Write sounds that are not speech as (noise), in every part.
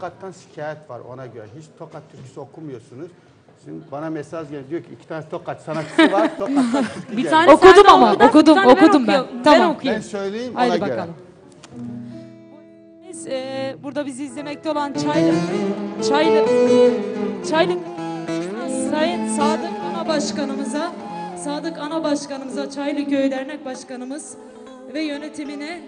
Tokat'tan şikayet var ona göre. Hiç Tokat türküsü okumuyorsunuz. Şimdi bana mesaj geliyor diyor ki iki tane Tokat sanatçısı var. (laughs) Tokat'tan türkü Bir tane Okudum sen ama, da, okudum, tane okudum ben. okuyayım. Tamam. Ben Ben okuyayım. söyleyeyim ona Haydi göre. bakalım. Biz, e, burada bizi izlemekte olan Çaylı, Çaylı, Çaylı Sayın Sadık Ana Başkanımıza, Sadık Ana Başkanımıza, Çaylı Köy Dernek Başkanımız ve yönetimine,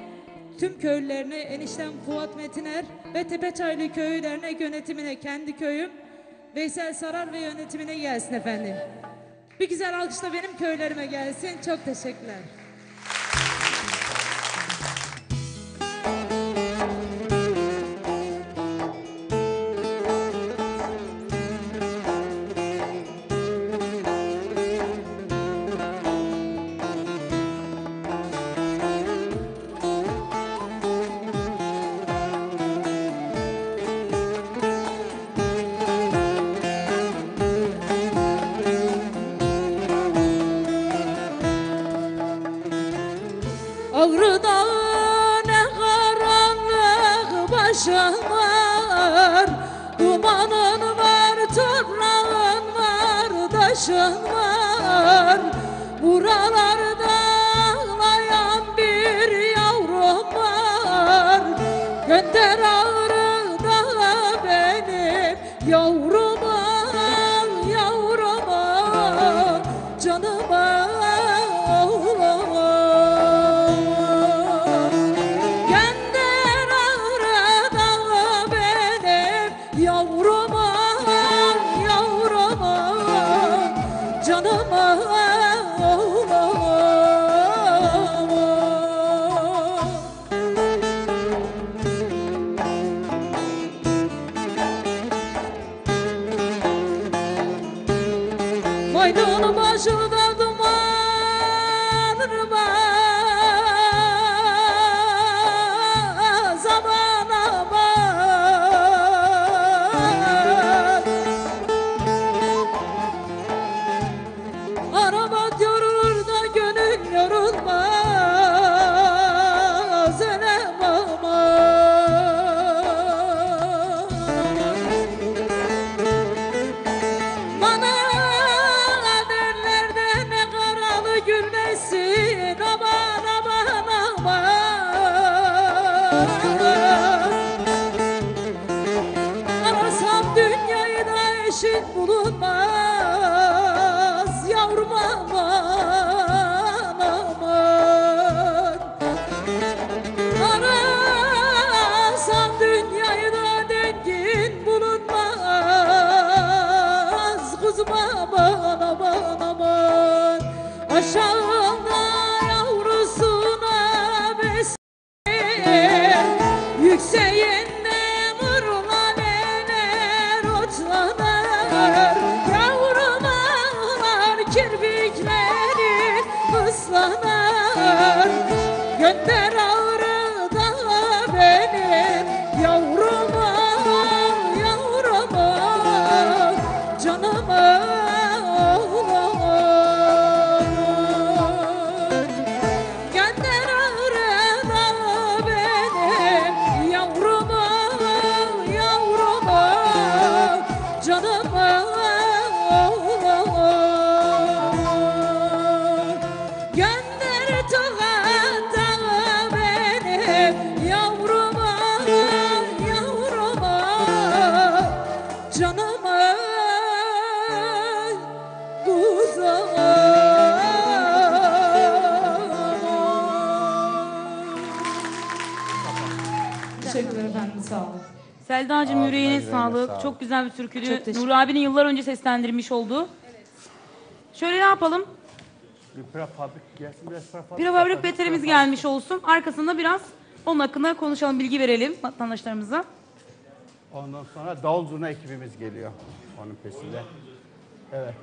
tüm köylülerine, eniştem Fuat Metiner ve Tepeçaylı Köyü Dernek yönetimine, kendi köyüm, Veysel Sarar ve yönetimine gelsin efendim. Bir güzel alkış da benim köylerime gelsin. Çok teşekkürler. Ağrı Dağı ne karanlık başın var Dumanın var, toprağın var, daşın var. Buralarda ağlayan bir yavrum var. Gönder Ağrı Dağı benim yavruma, yavruma Canıma Maydanoz başında da eşit bulunmaz yavrum aman aman. Arasam dünyayı da dengin bulunmaz Kuzum aman aman aman. Aşağında yavrusuna besler Gönder ağrıda Teşekkürler efendim. Sağ olun. Selda'cığım yüreğine sağlık. sağlık. Çok güzel bir türküydü. Çok teşekkür- Nur abinin yıllar önce seslendirmiş olduğu. Şöyle ne yapalım? Bir prefabrik gelsin biraz prefabrik. Prefabrik beterimiz gelmiş olsun. Arkasında biraz onun hakkında konuşalım, bilgi verelim vatandaşlarımıza. Ondan sonra davul zurna ekibimiz geliyor onun peşinde. Evet.